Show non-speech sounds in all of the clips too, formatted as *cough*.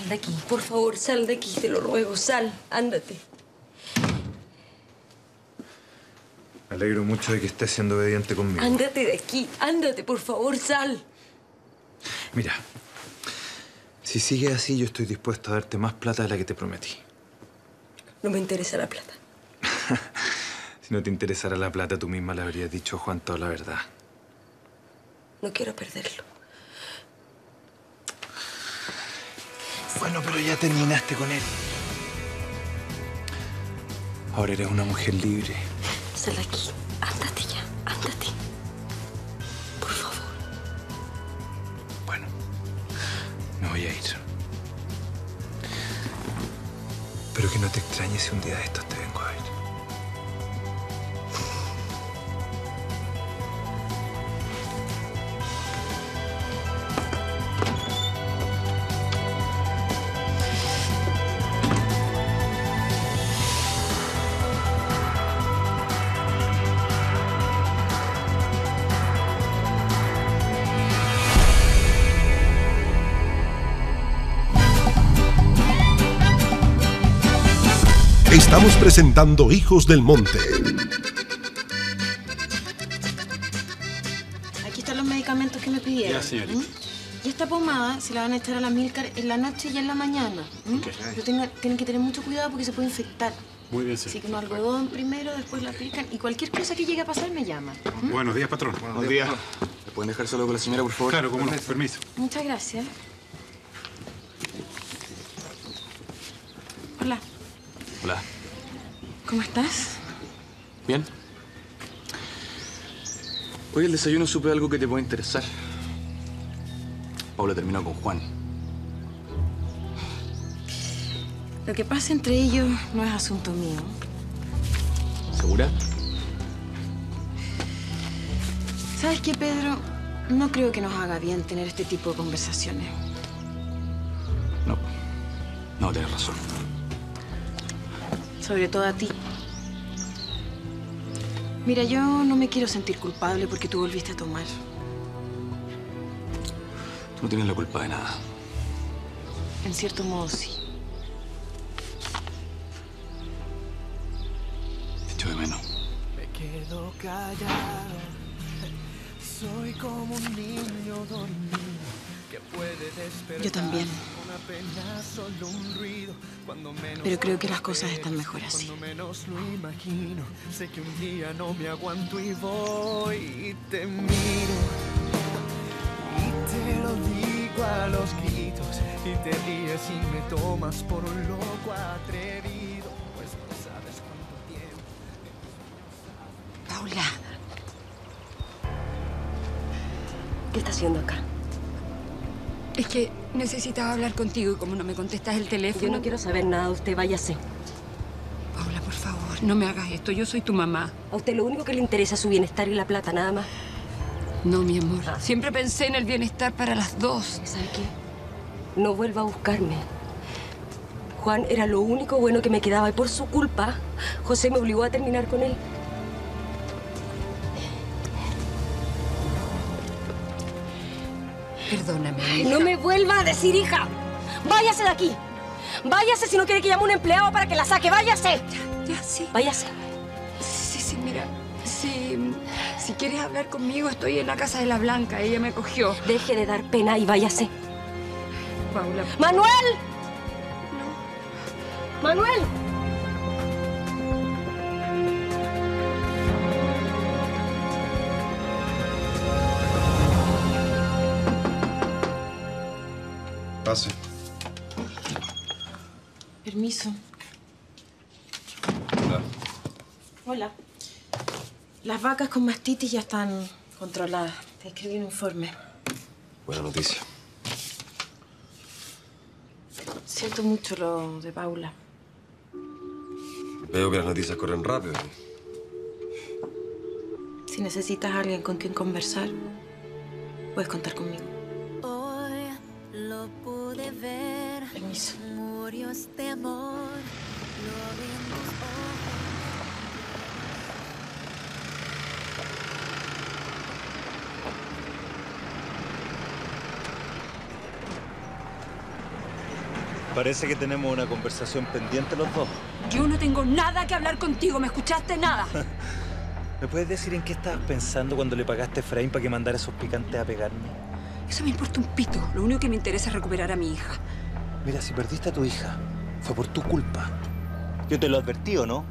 Sal de aquí, por favor, sal de aquí, te lo ruego, sal, ándate. Me alegro mucho de que estés siendo obediente conmigo. Ándate de aquí, ándate, por favor, sal. Mira, si sigue así, yo estoy dispuesto a darte más plata de la que te prometí. No me interesa la plata. *laughs* Si no te interesara la plata, tú misma le habrías dicho a Juan toda la verdad. No quiero perderlo. Bueno, pero ya terminaste con él. Ahora eres una mujer libre. Sal de aquí, ándate ya, ándate. Por favor. Bueno, me voy a ir. Pero que no te extrañes si un día de estos te vengo a Estamos presentando Hijos del Monte. Aquí están los medicamentos que me pidieron. Ya, señorita. Y esta pomada se la van a echar a la Milcar en la noche y en la mañana. ¿m? Pero tenga- tienen que tener mucho cuidado porque se puede infectar. Muy bien, Así señorita. que un algodón primero, después la aplican y cualquier cosa que llegue a pasar me llaman. Buenos días, patrón. Buenos días. ¿Me pueden dejar solo con la señora, por favor? Claro, cómo no. Permiso. Muchas gracias. Hola, Hola. ¿Cómo estás? ¿Bien? Hoy el desayuno supe algo que te puede interesar. Paula terminó con Juan. Lo que pasa entre ellos no es asunto mío. ¿Segura? ¿Sabes qué, Pedro? No creo que nos haga bien tener este tipo de conversaciones. No. No, tienes razón. Sobre todo a ti. Mira, yo no me quiero sentir culpable porque tú volviste a tomar. Tú no tienes la culpa de nada. En cierto modo, sí. Te echo de menos. Me quedo callado. Soy como un niño dormido que puede despertar. Yo también. Pero creo que las cosas están mejor así. Cuando menos lo imagino. Sé que un día no me aguanto y voy y te miro. Y te lo digo a los gritos. Y te ríes y me tomas por un loco atrevido. Pues no sabes cuánto tiempo. Paula, ¿Qué está haciendo acá? Es que necesitaba hablar contigo y como no me contestas el teléfono... Yo no quiero saber nada de usted, váyase. Paula, por favor, no me hagas esto. Yo soy tu mamá. A usted lo único que le interesa es su bienestar y la plata, nada más. No, mi amor. Siempre pensé en el bienestar para las dos. ¿Sabe qué? No vuelva a buscarme. Juan era lo único bueno que me quedaba y por su culpa, José me obligó a terminar con él. Perdóname, hija. No me vuelva a decir hija. Váyase de aquí. Váyase si no quiere que llame un empleado para que la saque. Váyase. Ya, sí. Váyase. Sí, sí, mira. Si, si quieres hablar conmigo, estoy en la casa de la Blanca. Ella me cogió. Deje de dar pena y váyase. Paula. ¡Manuel! ¡Manuel! Pase. permiso. Hola. Las vacas con mastitis ya están controladas. Te escribí un informe. Buena noticia. Siento mucho lo de Paula. Veo que las noticias corren rápido. Si necesitas a alguien con quien conversar, puedes contar conmigo. Murió este amor. Lo en tus ojos. Parece que tenemos una conversación pendiente los dos. Yo no tengo nada que hablar contigo, ¿me escuchaste? Nada. *laughs* ¿Me puedes decir en qué estabas pensando cuando le pagaste a Efraín para que mandara esos picantes a pegarme? Eso me importa un pito. Lo único que me interesa es recuperar a mi hija. Mira, si perdiste a tu hija, fue por tu culpa. Yo te lo advertí, ¿o no?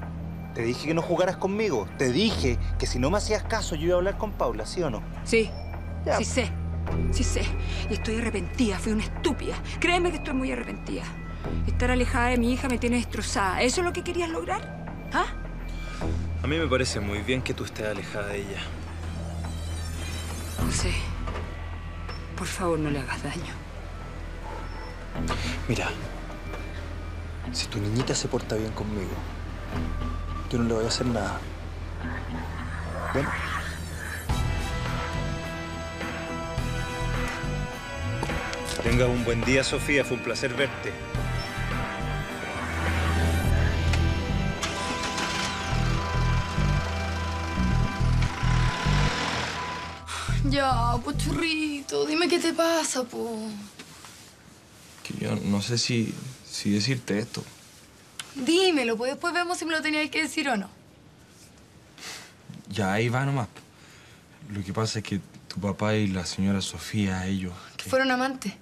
Te dije que no jugaras conmigo. Te dije que si no me hacías caso, yo iba a hablar con Paula, ¿sí o no? Sí, Ya. sí sé. Sí sé. Y estoy arrepentida, fui una estúpida. Créeme que estoy muy arrepentida. Estar alejada de mi hija me tiene destrozada. ¿Eso es lo que querías lograr? ¿Ah? A mí me parece muy bien que tú estés alejada de ella. José, por favor no le hagas daño. Mira, si tu niñita se porta bien conmigo, yo no le voy a hacer nada. ¿Ven? Tenga un buen día, Sofía. Fue un placer verte. Ya, pues churrito, dime qué te pasa, po. Que yo no sé si, si decirte esto. Dímelo, pues después vemos si me lo tenías que decir o no. Ya, ahí va nomás. Lo que pasa es que tu papá y la señora Sofía, ellos... Que fueron amantes.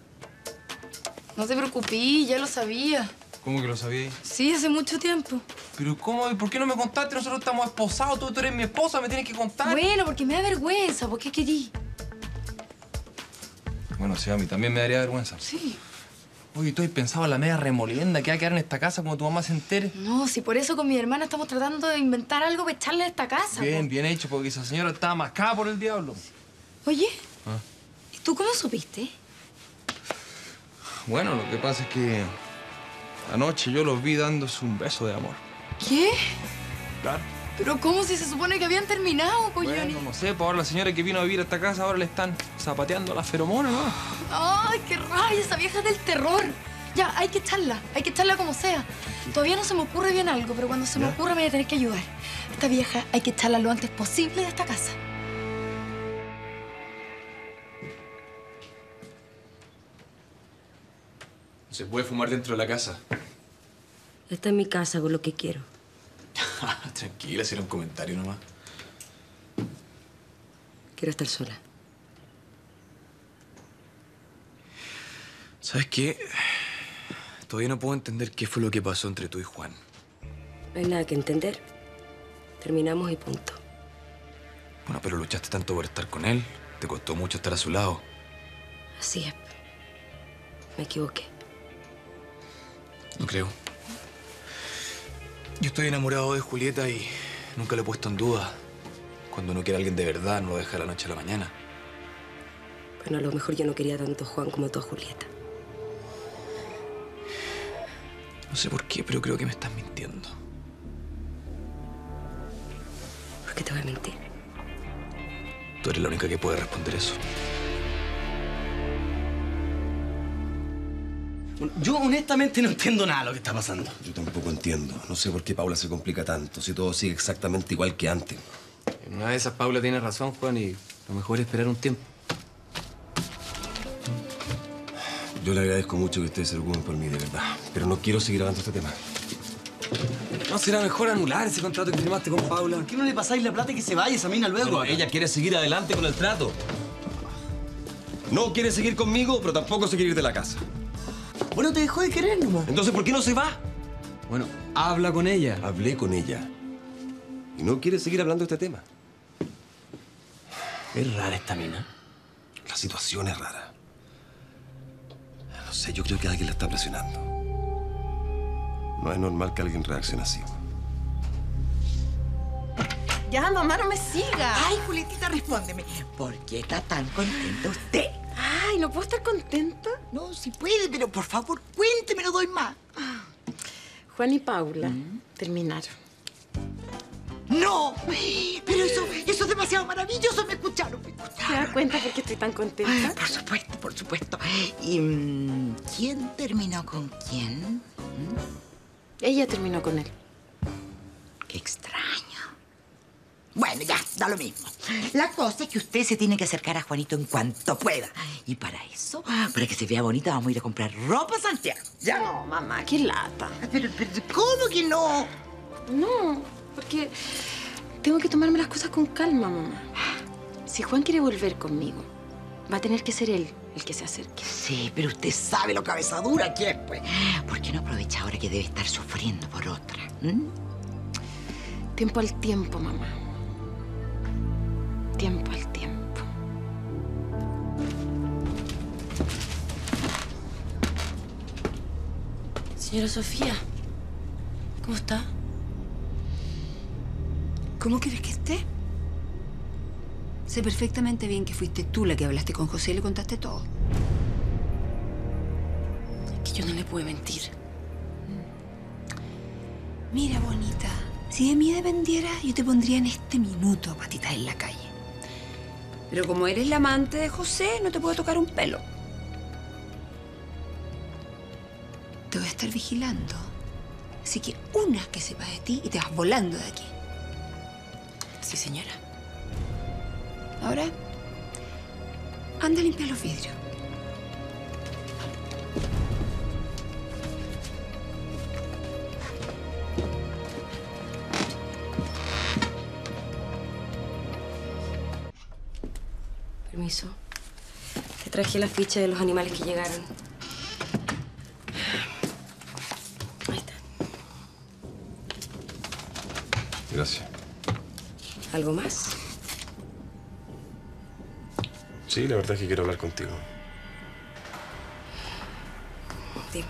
No te preocupes, ya lo sabía. ¿Cómo que lo sabíais? Sí, hace mucho tiempo. Pero ¿cómo? ¿Por qué no me contaste? Nosotros estamos esposados, tú, tú eres mi esposa, me tienes que contar. Bueno, porque me da vergüenza, ¿por qué querí? Bueno, sí, a mí también me daría vergüenza. Sí. Oye, ¿tú has pensado en la media remolienda que va a quedar en esta casa cuando tu mamá se entere? No, si por eso con mi hermana estamos tratando de inventar algo para echarle a esta casa. Bien, po. bien hecho, porque esa señora estaba mascada por el diablo. Oye, Ah. ¿y tú cómo supiste? Bueno, lo que pasa es que anoche yo los vi dándose un beso de amor. ¿Qué? Claro. ¿Pero cómo si se supone que habían terminado, pues, Johnny? Bueno, no sé, pues ahora la señora que vino a vivir a esta casa ahora le están zapateando las feromonas, ¿no? ¡Ay, qué rabia! Esa vieja es del terror. Ya, hay que echarla. Hay que echarla como sea. Todavía no se me ocurre bien algo, pero cuando se me ¿Ya? ocurra me voy a tener que ayudar. Esta vieja hay que echarla lo antes posible de esta casa. Se puede fumar dentro de la casa. Esta es mi casa, con lo que quiero. *laughs* Tranquila, si era un comentario nomás. Quiero estar sola. ¿Sabes qué? Todavía no puedo entender qué fue lo que pasó entre tú y Juan. No hay nada que entender. Terminamos y punto. Bueno, pero luchaste tanto por estar con él. Te costó mucho estar a su lado. Así es. Me equivoqué. No creo. Yo estoy enamorado de Julieta y nunca lo he puesto en duda. Cuando uno quiere a alguien de verdad, no lo deja de la noche a la mañana. Bueno, a lo mejor yo no quería tanto a Juan como tú a Julieta. No sé por qué, pero creo que me estás mintiendo. ¿Por qué te voy a mentir? Tú eres la única que puede responder eso. Bueno, Yo honestamente no entiendo nada de lo que está pasando. Yo tampoco entiendo. No sé por qué Paula se complica tanto, si todo sigue exactamente igual que antes. En una de esas, Paula tiene razón, Juan, y lo mejor es esperar un tiempo. Yo le agradezco mucho que ustedes se preocupen por mí, de verdad. Pero no quiero seguir hablando de este tema. ¿No será mejor anular ese contrato que firmaste con Paula? ¿Por qué no le pasáis la plata y que se vaya esa mina luego? Bueno, ella quiere seguir adelante con el trato. No quiere seguir conmigo, pero tampoco se quiere ir de la casa. Bueno, te dejó de querer nomás. Entonces, ¿por qué no se va? Bueno, habla con ella. Hablé con ella. Y no quiere seguir hablando de este tema. Es rara esta mina. La situación es rara. No sé, yo creo que alguien la está presionando. No es normal que alguien reaccione así. Ya, mamá, no me siga. Ay, Julietita, respóndeme. ¿Por qué está tan contenta usted? Ay, ¿no puedo estar contenta? No, si puede, pero por favor, cuénteme, no doy más. Juan y Paula terminaron. ¡No! Pero eso, eso es demasiado maravilloso. Me escucharon, me escucharon. ¿Te das cuenta por qué estoy tan contenta? Ay, por supuesto, por supuesto. ¿Y mm, quién terminó con quién? Ella terminó con él. Qué extraño. Bueno, ya, da lo mismo. La cosa es que usted se tiene que acercar a Juanito en cuanto pueda. Y para eso, para que se vea bonita, vamos a ir a comprar ropa a Santiago. ¿Ya? No, mamá, qué lata. Pero, pero, ¿cómo que no? No, porque tengo que tomarme las cosas con calma, mamá. Si Juan quiere volver conmigo, va a tener que ser él el que se acerque. Sí, pero usted sabe lo cabeza dura que es, pues. ¿Por qué no aprovecha ahora que debe estar sufriendo por otra? ¿Mm? Tiempo al tiempo, mamá. Tiempo al tiempo. Señora Sofía, ¿cómo está? ¿Cómo quieres que esté? Sé perfectamente bien que fuiste tú la que hablaste con José y le contaste todo. Que yo no le pude mentir. Mira, bonita, si de mí dependiera, yo te pondría en este minuto patitas en la calle. Pero como eres la amante de José, no te puedo tocar un pelo. Te voy a estar vigilando. Así que una que sepa de ti y te vas volando de aquí. Sí, señora. Ahora, anda a limpiar los vidrios. Permiso. Te traje la ficha de los animales que llegaron. Ahí está. Gracias. ¿Algo más? Sí, la verdad es que quiero hablar contigo. Dime.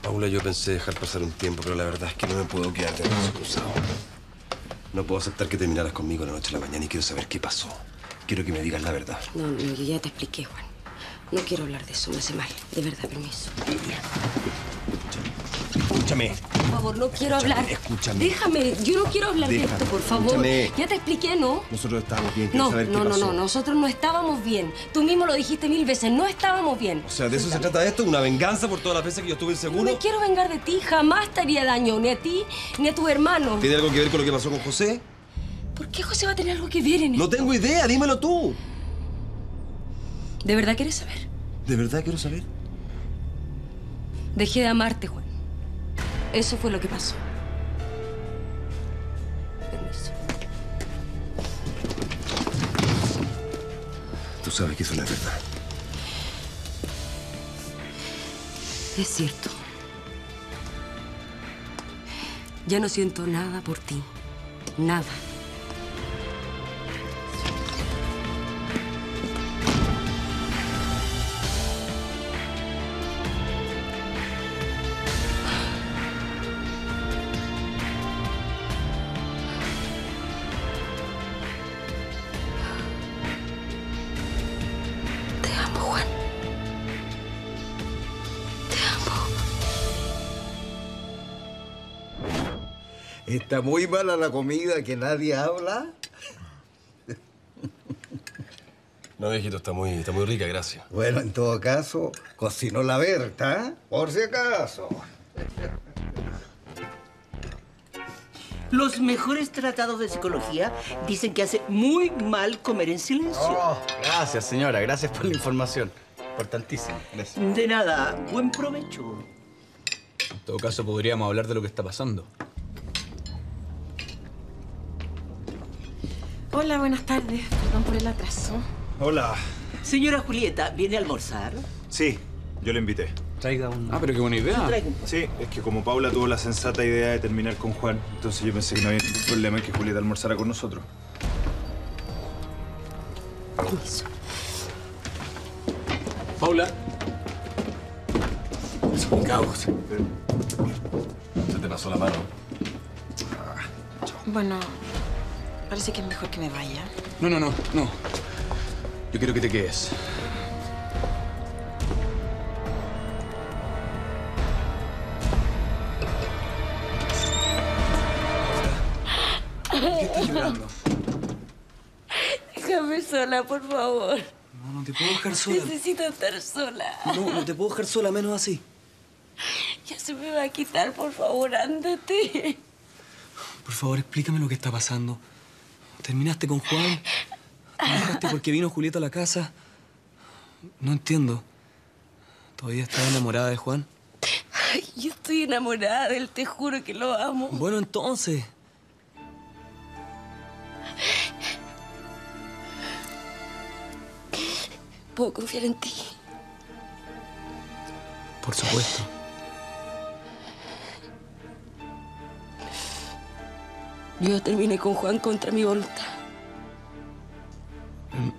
Paula, yo pensé dejar pasar un tiempo, pero la verdad es que no me puedo quedar de brazos cruzados. No puedo aceptar que terminaras conmigo la noche a la mañana y quiero saber qué pasó. Quiero que me digas la verdad. No, no, yo ya te expliqué, Juan. No quiero hablar de eso, me hace mal. De verdad, permiso. Escúchame. Por favor, no quiero hablar. escúchame. Déjame, yo no quiero hablar de esto, por favor. escúchame. Ya te expliqué, ¿no? Nosotros estábamos bien. Quiero No, saber no, qué no, pasó. no, nosotros no estábamos bien. Tú mismo lo dijiste mil veces, no estábamos bien. O sea, ¿de eso se trata esto? ¿Una venganza por todas las veces que yo estuve No inseguro? me quiero vengar de ti, jamás te haría daño, ni a ti, ni a tu hermano. ¿Tiene algo que ver con lo que pasó con José? ¿Por qué José va a tener algo que ver en esto? No tengo idea, dímelo tú. ¿De verdad quieres saber? De verdad quiero saber. Dejé de amarte, Juan. Eso fue lo que pasó. Permiso. Tú sabes que eso no es verdad. Es cierto. Ya no siento nada por ti. Nada. Está muy mala la comida que nadie habla. No, viejito, está muy, está muy rica, gracias. Bueno, en todo caso, cocinó la Berta, por si acaso. Los mejores tratados de psicología dicen que hace muy mal comer en silencio. Oh, gracias, señora. Gracias por la información. Importantísimo. Gracias. De nada, buen provecho. En todo caso, podríamos hablar de lo que está pasando. Hola, buenas tardes. Perdón por el atraso. Hola. Señora Julieta, ¿viene a almorzar? Sí, yo le invité. Traiga un... Ah, pero qué buena idea. Sí, es que como Paula tuvo la sensata idea de terminar con Juan, entonces yo pensé que no había ningún problema en que Julieta almorzara con nosotros. Permiso. Paula. Me cago. Se te pasó la mano. Bueno, parece que es mejor que me vaya. No, no, no, no. Yo quiero que te quedes. ¿Por qué estás llorando? Déjame sola, por favor. No, no te puedo dejar sola. Necesito estar sola. No, no te puedo dejar sola, menos así. Ya se me va a quitar, por favor, ándate. Por favor, explícame lo que está pasando. ¿Terminaste con Juan? ¿Te enojaste porque vino Julieta a la casa? No entiendo. ¿Todavía estás enamorada de Juan? Ay, yo estoy enamorada de él, te juro que lo amo. Bueno, entonces. ¿Puedo confiar en ti? Por supuesto. Yo terminé con Juan contra mi voluntad.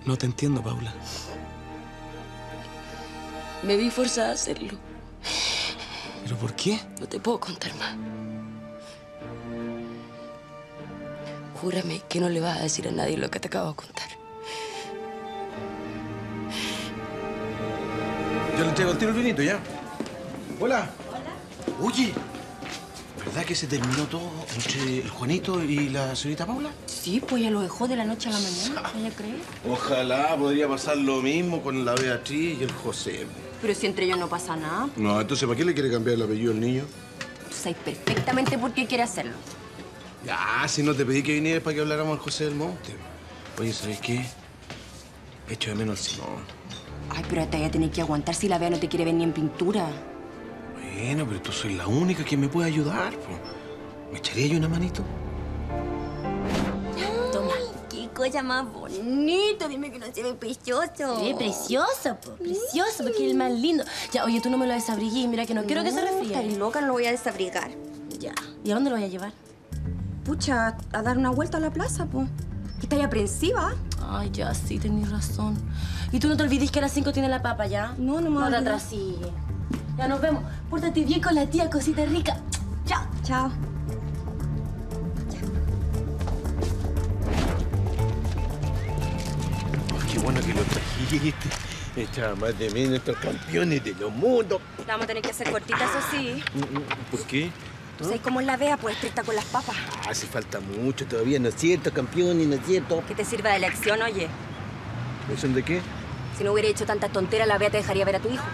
No te entiendo, Paula. Me vi forzada a hacerlo. ¿Pero por qué? No te puedo contar más. Júrame que no le vas a decir a nadie lo que te acabo de contar. Yo le entrego el tiro el vinito, ¿ya? Hola. Hola. Oye, ¿verdad que se terminó todo entre el Juanito y la señorita Paula? Sí, pues ya lo dejó de la noche a la mañana. *laughs* ¿Ella cree? Ojalá podría pasar lo mismo con la Beatriz y el José. Pero si entre ellos no pasa nada, No, entonces, ¿para qué le quiere cambiar el apellido al niño? tú sabes perfectamente por qué quiere hacerlo. Ya, si no te pedí que vinieras para que habláramos al José del Monte. Oye, ¿sabes qué? Echo de menos al Simón. Ay, pero te voy a tener que aguantar si la Bea no te quiere ver ni en pintura. Bueno, pero tú soy la única que me puede ayudar. po. ¿Me echaría yo una manito? Toma. Qué cosa más bonita. Dime que no se ve precioso. Sí, precioso, po, precioso, porque es el más lindo. Ya, oye, tú no me lo desabrigues, mira que no, quiero que se resfríe. Estás loca, no lo voy a desabrigar. Ya. ¿Y a dónde lo voy a llevar? Pucha, a dar una vuelta a la plaza, po. ¿Estás aprensiva? Ay, ya, sí, tenés razón. Y tú no te olvides que a las 5 tiene la papa, ¿ya? No, no me voy a No te olvidar. Ya nos vemos. Pórtate bien con la tía, cosita rica. Chao. Chao. Qué bueno que lo trajiste. Echaba más de menos estos campeones de los mundos. La vamos a tener que hacer cortita, eso sí. ¿Por qué? ¿Tú sabes cómo es la Bea? Pues estricta con las papas. Hace falta mucho todavía, ¿no es cierto, campeones? ¿No es cierto? Que te sirva de lección, oye. ¿Lección de qué? Si no hubiera hecho tanta tontera, la Bea te dejaría ver a tu hijo.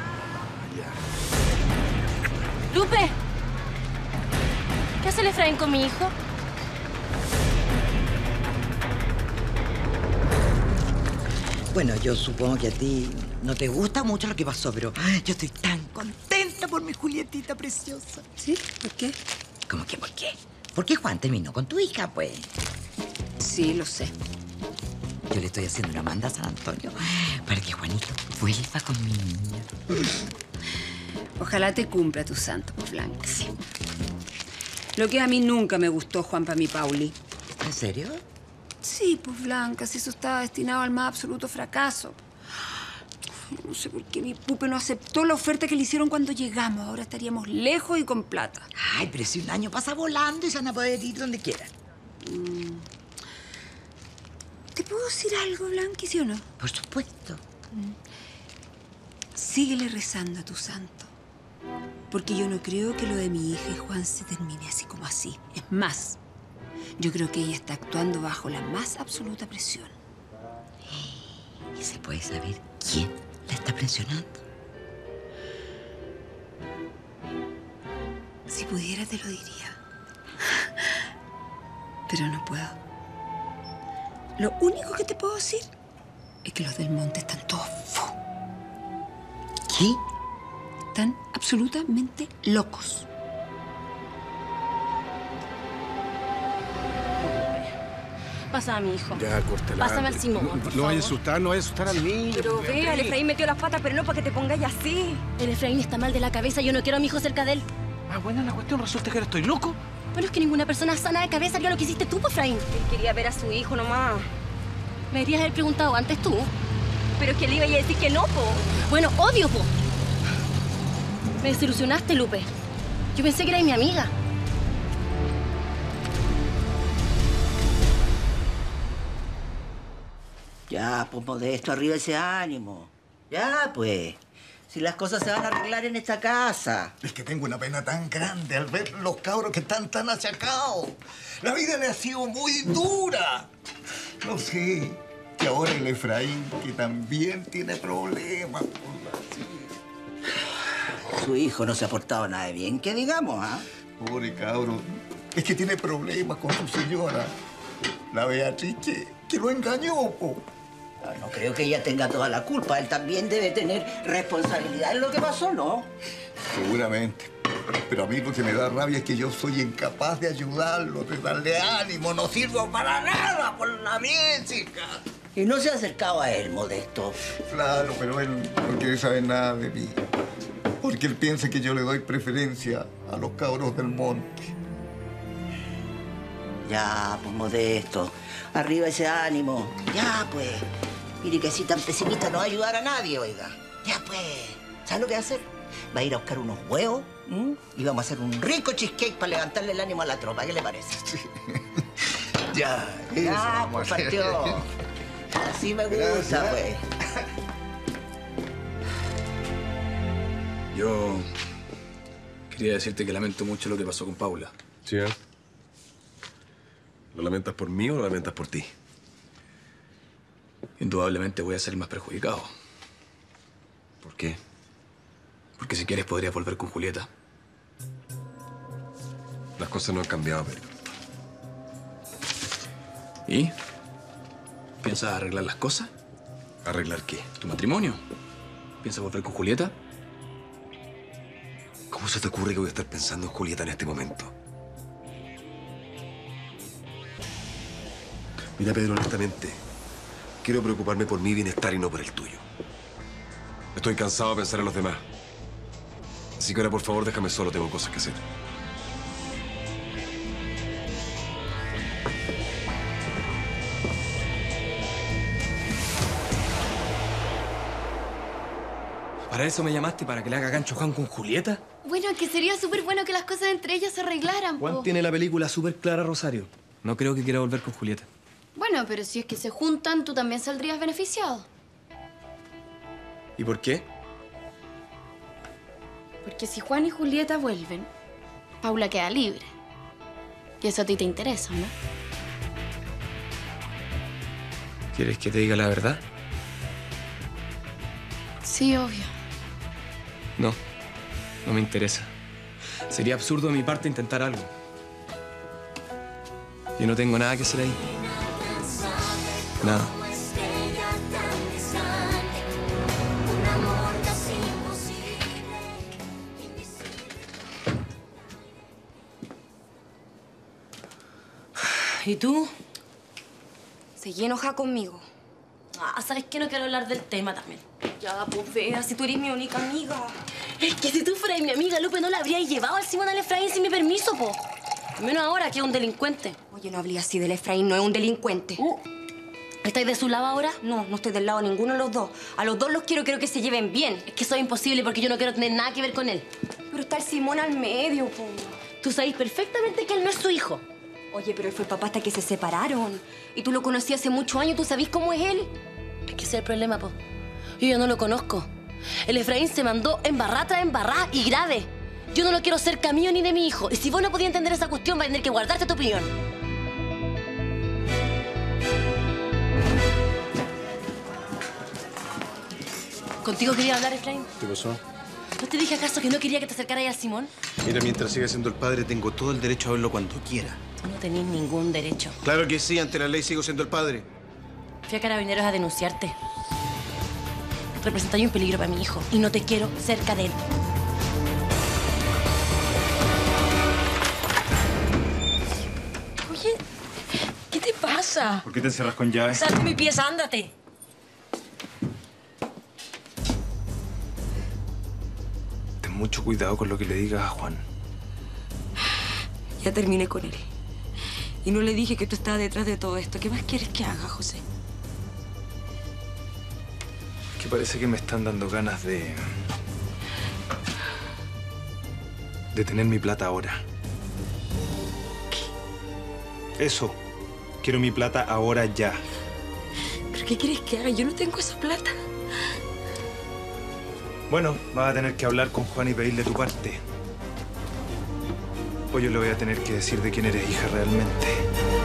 ¡Lupe! ¿Qué hace el Efraín con mi hijo? Bueno, yo supongo que a ti no te gusta mucho lo que pasó, pero ay, yo estoy tan contenta por mi Julietita preciosa. ¿Sí? ¿Por qué? ¿Cómo que por qué? Porque Juan terminó con tu hija, pues. Sí, lo sé. Yo le estoy haciendo una manda a San Antonio para que Juanito vuelva con mi niña. Ojalá te cumpla tu santo, Blanca. Lo que a mí nunca me gustó, Juan, para mi Pauli. ¿En serio? Sí, pues, Blanca, si eso estaba destinado al más absoluto fracaso. No sé por qué mi pupe no aceptó la oferta que le hicieron cuando llegamos. Ahora estaríamos lejos y con plata. Ay, pero si un año pasa volando y se van a poder ir donde quieran. Mm. ¿Te puedo decir algo, Blanqui, sí o no? Por supuesto. Síguele rezando a tu santo. Porque yo no creo que lo de mi hija y Juan se termine así como así. Es más, yo creo que ella está actuando bajo la más absoluta presión. ¿Y se puede saber quién la está presionando? Si pudiera, te lo diría. Pero no puedo. Lo único que te puedo decir es que los del monte están todos. ¿Qué? Están absolutamente locos. Pásame a mi hijo. Ya, córtala. Pásame al Simón, No, por no vaya a asustar, no vaya a asustar al niño. Pero vea, el Efraín metió las patas, pero no para que te pongáis así. El Efraín está mal de la cabeza. Yo no quiero a mi hijo cerca de él. Ah, bueno, la cuestión resulta que ahora estoy loco. Bueno, es que ninguna persona sana de cabeza haría lo que hiciste tú, pues, Efraín. Él quería ver a su hijo nomás. Me deberías haber preguntado antes tú. Pero es que le iba a decir que no, po. Bueno, obvio, po. Me desilusionaste, Lupe. Yo pensé que eras mi amiga. Ya, pues modesto, arriba ese ánimo. Ya, pues. Si las cosas se van a arreglar en esta casa. Es que tengo una pena tan grande al ver los cabros que están tan achacados. La vida le ha sido muy dura. No sé, que ahora el Efraín, que también tiene problemas. Su hijo no se ha portado nada de bien, que digamos, ¿ah? Pobre cabro. Es que tiene problemas con su señora. La Beatriz que, que lo engañó, po. Ah, No creo que ella tenga toda la culpa. Él también debe tener responsabilidad en lo que pasó, ¿no? Seguramente. Pero a mí lo que me da rabia es que yo soy incapaz de ayudarlo, de darle ánimo. No sirvo para nada por la música. Y no se ha acercado a él, Modesto. Claro, pero él no quiere saber nada de mí. Porque él piensa que yo le doy preferencia a los cabros del monte. Ya, pues, Modesto. Arriba ese ánimo. Ya, pues. Mire que así tan pesimista no va a ayudar a nadie, oiga. Ya, pues. ¿Sabes lo que va a hacer? Va a ir a buscar unos huevos y vamos a hacer un rico cheesecake para levantarle el ánimo a la tropa. ¿Qué le parece? *laughs* Ya, eso Ya, pues, partió. Así me gusta, Gracias. pues. Yo quería decirte que lamento mucho lo que pasó con Paula. ¿Sí, eh? ¿Lo lamentas por mí o lo lamentas por ti? Indudablemente voy a ser el más perjudicado. ¿Por qué? Porque si quieres podrías volver con Julieta. Las cosas no han cambiado, Pedro. ¿Y? ¿Piensas arreglar las cosas? ¿Arreglar qué? ¿Tu matrimonio? ¿Piensas volver con Julieta? ¿Cómo se te ocurre que voy a estar pensando en Julieta en este momento? Mira, Pedro, honestamente, quiero preocuparme por mi bienestar y no por el tuyo. Estoy cansado de pensar en los demás. Así que ahora, por favor, déjame solo, tengo cosas que hacer. ¿Para eso me llamaste? ¿Para que le haga gancho Juan con Julieta? Bueno, que sería súper bueno que las cosas entre ellos se arreglaran, Juan po. tiene la película súper clara, Rosario. No creo que quiera volver con Julieta. Bueno, pero si es que se juntan, tú también saldrías beneficiado. ¿Y por qué? Porque si Juan y Julieta vuelven, Paula queda libre. Y eso a ti te interesa, ¿no? ¿Quieres que te diga la verdad? Sí, obvio. No, no me interesa. Sería absurdo de mi parte intentar algo. Yo no tengo nada que hacer ahí. Nada. ¿Y tú? Seguí enojada conmigo. Ah, ¿sabes qué? No quiero hablar del tema también. Ya, pues vea, si tú eres mi única amiga. Es que si tú fueras mi amiga, Lupe, no la habrías llevado al Simón al Efraín sin mi permiso, po. Al menos ahora que es un delincuente. Oye, no hablé así del Efraín, no es un delincuente. ¿Estáis de su lado ahora? No, no estoy del lado de ninguno de los dos. A los dos los quiero, quiero que se lleven bien. Es que eso es imposible porque yo no quiero tener nada que ver con él. Pero está el Simón al medio, po. Tú sabes perfectamente que él no es su hijo. Oye, pero él fue el papá hasta que se separaron. Y tú lo conocías hace muchos años, ¿tú sabés cómo es él? Es que ese es el problema, po. Yo ya no lo conozco. El Efraín se mandó embarrá tras embarrá y grave. Yo no lo quiero cerca mío ni de mi hijo. Y si vos no podías entender esa cuestión, vas a tener que guardarte tu opinión. ¿Contigo quería hablar, Efraín? ¿Qué pasó? ¿No te dije acaso que no quería que te acercaras al Simón? Mira, mientras siga siendo el padre, tengo todo el derecho a verlo cuando quiera. Tú no tenés ningún derecho. Claro que sí, ante la ley sigo siendo el padre. Fui a Carabineros a denunciarte. Representáis un peligro para mi hijo y no te quiero cerca de él. Oye, ¿qué te pasa? ¿Por qué te encerras con llave? Sal de mi pieza, ándate. Ten mucho cuidado con lo que le digas a Juan. Ya terminé con él. Y no le dije que tú estabas detrás de todo esto. ¿Qué más quieres que haga, José? Que parece que me están dando ganas de... de tener mi plata ahora. Eso. Quiero mi plata ahora ya. ¿Pero qué quieres que haga? Yo no tengo esa plata. Bueno, vas a tener que hablar con Juan y pedirle tu parte. O yo le voy a tener que decir de quién eres hija realmente.